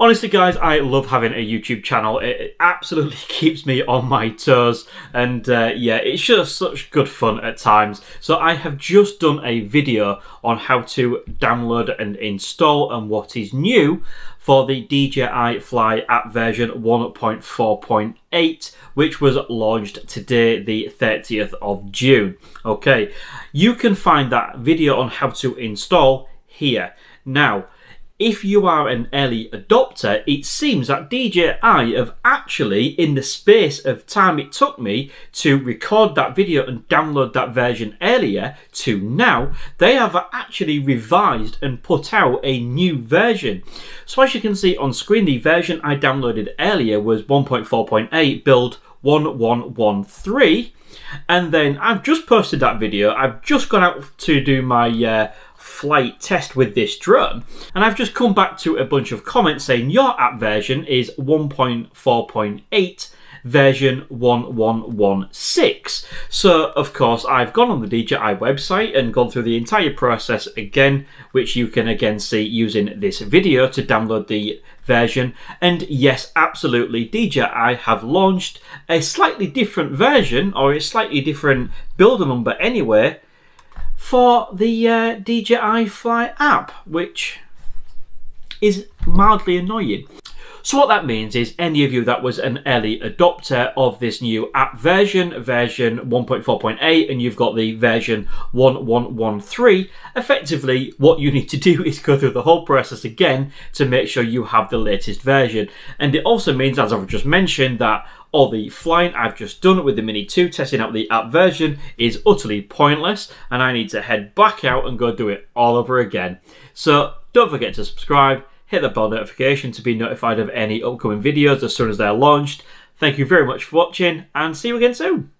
Honestly, guys, I love having a YouTube channel. It absolutely keeps me on my toes, and uh, yeah, it's just such good fun at times. So, I have just done a video on how to download and install and what is new for the DJI Fly app version 1.4.8, which was launched today, the 30th of June. Okay, you can find that video on how to install here. Now, if you are an early adopter, it seems that DJI have actually, in the space of time it took me to record that video and download that version earlier to now, they have actually revised and put out a new version. So as you can see on screen, the version I downloaded earlier was 1.4.8 build 1113 and then I've just posted that video. I've just gone out to do my uh, flight test with this drone. And I've just come back to a bunch of comments saying your app version is 1.4.8 version 1116. So, of course, I've gone on the DJI website and gone through the entire process again, which you can again see using this video to download the version. And yes, absolutely, DJI have launched a slightly different version or a slightly different builder number anyway for the uh, DJI Fly app, which is mildly annoying. So what that means is any of you that was an early adopter of this new app version, version 1.4.8, and you've got the version 1113, effectively what you need to do is go through the whole process again to make sure you have the latest version. And it also means, as I've just mentioned, that all the flying I've just done with the Mini 2 testing out the app version is utterly pointless and I need to head back out and go do it all over again. So don't forget to subscribe hit the bell notification to be notified of any upcoming videos as soon as they're launched. Thank you very much for watching and see you again soon.